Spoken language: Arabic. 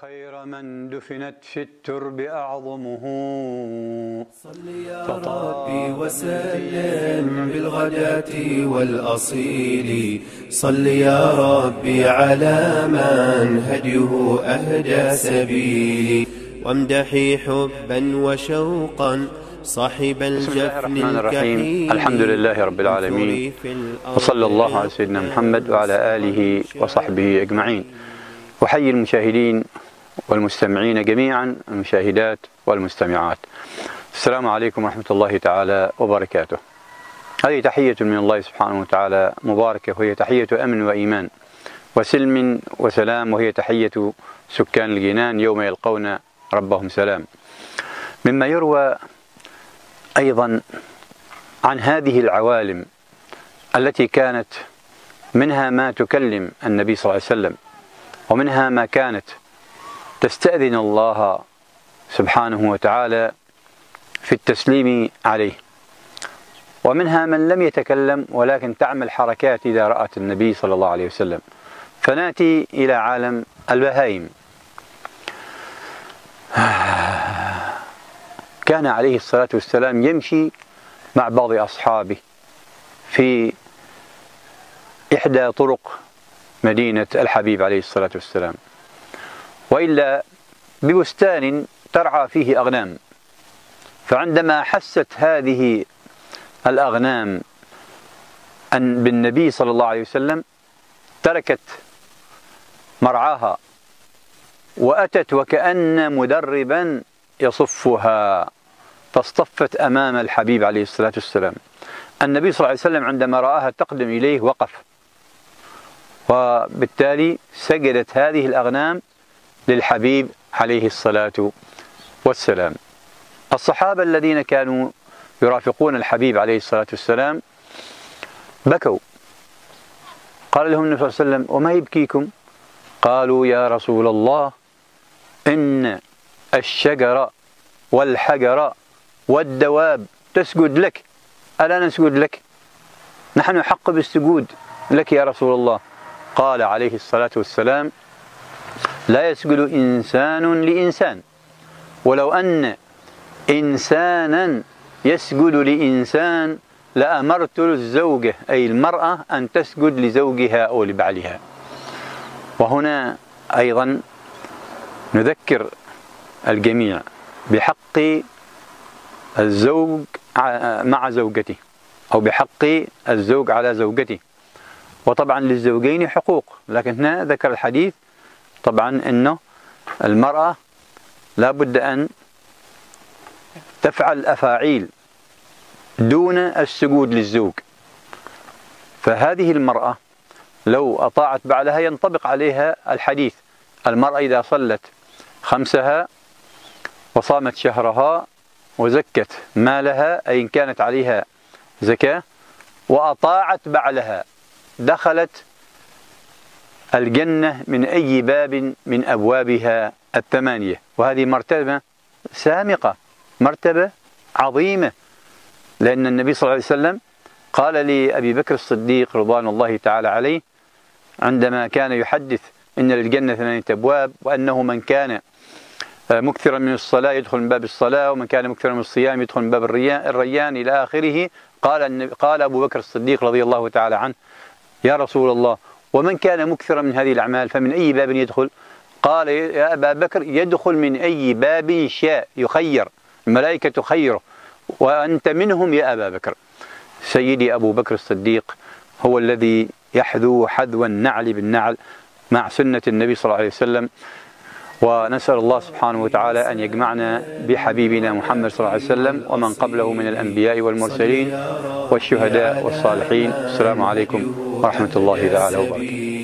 خير من دفنت في الترب أعظمه. صل يا ربي وسلم بالغداة والأصيل. صل يا ربي على من هديه أهدى سبيلي وامدحي حبا وشوقا صاحب بسم الله الجفن الرحمن الرحيم. الحمد لله رب العالمين. وصلى الله على سيدنا محمد وعلى آله وصحبه أجمعين. أحيي المشاهدين والمستمعين جميعا المشاهدات والمستمعات. السلام عليكم ورحمة الله تعالى وبركاته. هذه تحية من الله سبحانه وتعالى مباركة وهي تحية أمن وإيمان وسلم وسلام وهي تحية سكان الجنان يوم يلقون ربهم سلام. مما يروى أيضا عن هذه العوالم التي كانت منها ما تكلم النبي صلى الله عليه وسلم. ومنها ما كانت تستأذن الله سبحانه وتعالى في التسليم عليه. ومنها من لم يتكلم ولكن تعمل حركات إذا رأت النبي صلى الله عليه وسلم. فنأتي إلى عالم البهائم كان عليه الصلاة والسلام يمشي مع بعض أصحابه في إحدى طرق مدينة الحبيب عليه الصلاة والسلام. وإلا ببستان ترعى فيه أغنام. فعندما حست هذه الأغنام أن بالنبي صلى الله عليه وسلم تركت مرعاها وأتت وكأن مدربا يصفها فاصطفت أمام الحبيب عليه الصلاة والسلام. النبي صلى الله عليه وسلم عندما رآها تقدم إليه وقف. وبالتالي سجدت هذه الأغنام للحبيب عليه الصلاة والسلام. الصحابة الذين كانوا يرافقون الحبيب عليه الصلاة والسلام بكوا. قال لهم النبي صلى الله عليه وسلم وما يبكيكم؟ قالوا يا رسول الله إن الشجر والحجر والدواب تسجد لك. ألا نسجد لك؟ نحن حق بالسجود لك يا رسول الله. قال عليه الصلاة والسلام لا يسجد إنسان لإنسان ولو أن إنسانا يسجد لإنسان لأمرت الزوجة أي المرأة أن تسجد لزوجها أو لبعلها. وهنا أيضا نذكر الجميع بحق الزوج مع زوجته أو بحق الزوج على زوجته. وطبعا للزوجين حقوق. لكن هنا ذكر الحديث طبعا أنه المرأة لا بد أن تفعل أفاعيل دون السجود للزوج. فهذه المرأة لو أطاعت بعلها ينطبق عليها الحديث المرأة إذا صلت خمسها وصامت شهرها وزكت مالها أي إن كانت عليها زكاة وأطاعت بعلها دخلت الجنة من أي باب من أبوابها الثمانية. وهذه مرتبة سامقة مرتبة عظيمة لأن النبي صلى الله عليه وسلم قال لأبي بكر الصديق رضوان الله تعالى عليه عندما كان يحدث إن للجنة ثمانية أبواب وأنه من كان مكثرا من الصلاة يدخل من باب الصلاة ومن كان مكثرا من الصيام يدخل من باب الريان, الريان إلى آخره قال قال أبو بكر الصديق رضي الله تعالى عنه يا رسول الله ومن كان مكثرا من هذه الأعمال فمن أي باب يدخل؟ قال يا أبا بكر يدخل من أي باب شاء يخير الملائكة تخيره وأنت منهم يا أبا بكر. سيدي أبو بكر الصديق هو الذي يحذو حذو النعل بالنعل مع سنة النبي صلى الله عليه وسلم. ونسأل الله سبحانه وتعالى أن يجمعنا بحبيبنا محمد صلى الله عليه وسلم ومن قبله من الأنبياء والمرسلين والشهداء والصالحين. السلام عليكم ورحمة الله تعالى وبركاته.